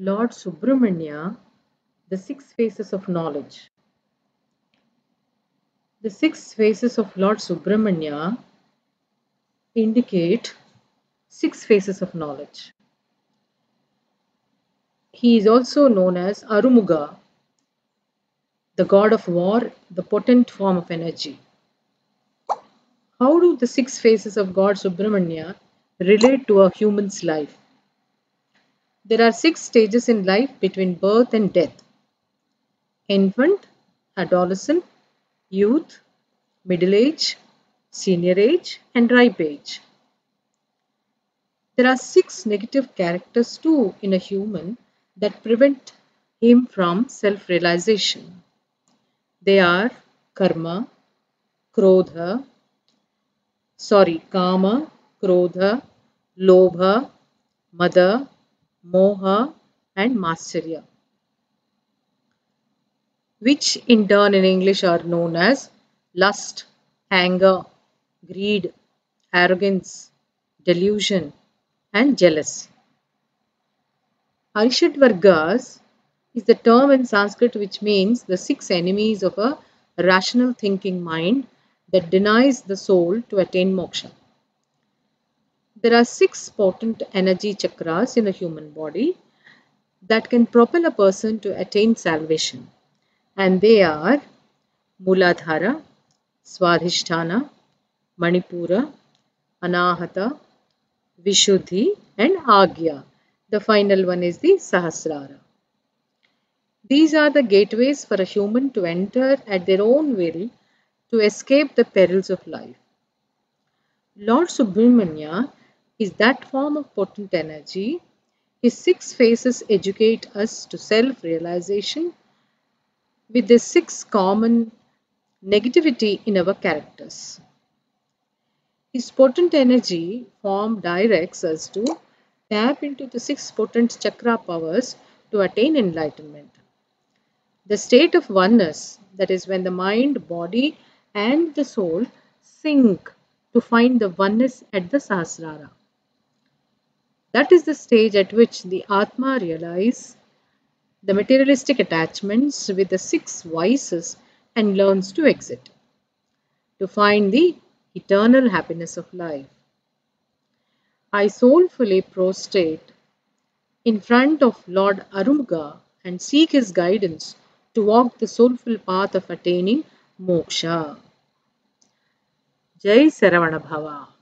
Lord Subramanya, the six faces of knowledge. The six faces of Lord Subramanya indicate six faces of knowledge. He is also known as Arumuga, the god of war, the potent form of energy. How do the six faces of God Subramanya relate to a human's life? There are six stages in life between birth and death infant, adolescent, youth, middle age, senior age, and ripe age. There are six negative characters too in a human that prevent him from self realization. They are karma, krodha, sorry, kama, krodha, lobha, mada, moha, and matsarya, which in turn in English are known as lust, anger, greed, arrogance, delusion, and jealousy. Arishadvargas is the term in Sanskrit which means the six enemies of a rational thinking mind that denies the soul to attain moksha. There are six potent energy chakras in a human body that can propel a person to attain salvation. And they are Muladhara, Swadhisthana, Manipura, Anahata, Vishuddhi and Agya. The final one is the Sahasrara. These are the gateways for a human to enter at their own will to escape the perils of life. Lord Subramanya is that form of potent energy. His six faces educate us to self realization with the six common negativity in our characters. His potent energy form directs us to tap into the six potent chakra powers to attain enlightenment. The state of oneness, that is, when the mind, body, and the soul sync to find the oneness at the Sahasrara. That is the stage at which the Atma realizes the materialistic attachments with the six vices and learns to exit to find the eternal happiness of life. I soulfully prostrate in front of Lord Arumuga and seek his guidance to walk the soulful path of attaining moksha. Jai Saravana Bhava.